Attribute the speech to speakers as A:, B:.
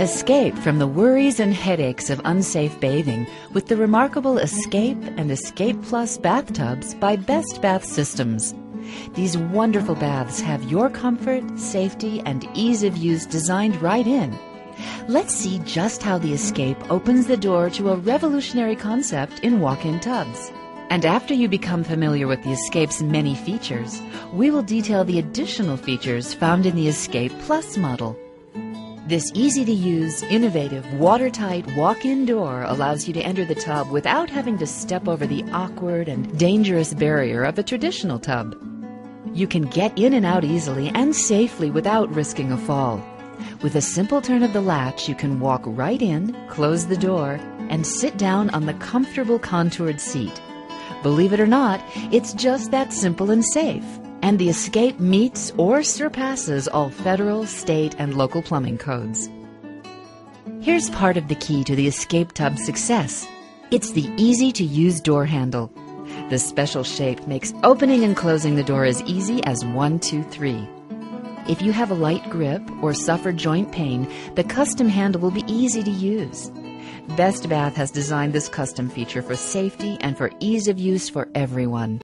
A: Escape from the worries and headaches of unsafe bathing with the remarkable Escape and Escape Plus bathtubs by Best Bath Systems. These wonderful baths have your comfort, safety, and ease of use designed right in. Let's see just how the Escape opens the door to a revolutionary concept in walk-in tubs. And after you become familiar with the Escape's many features, we will detail the additional features found in the Escape Plus model. This easy to use, innovative, watertight walk in door allows you to enter the tub without having to step over the awkward and dangerous barrier of a traditional tub. You can get in and out easily and safely without risking a fall. With a simple turn of the latch, you can walk right in, close the door, and sit down on the comfortable contoured seat. Believe it or not, it's just that simple and safe and the escape meets or surpasses all federal, state, and local plumbing codes. Here's part of the key to the escape tub's success it's the easy to use door handle. The special shape makes opening and closing the door as easy as one, two, three. If you have a light grip or suffer joint pain, the custom handle will be easy to use. Best Bath has designed this custom feature for safety and for ease of use for everyone.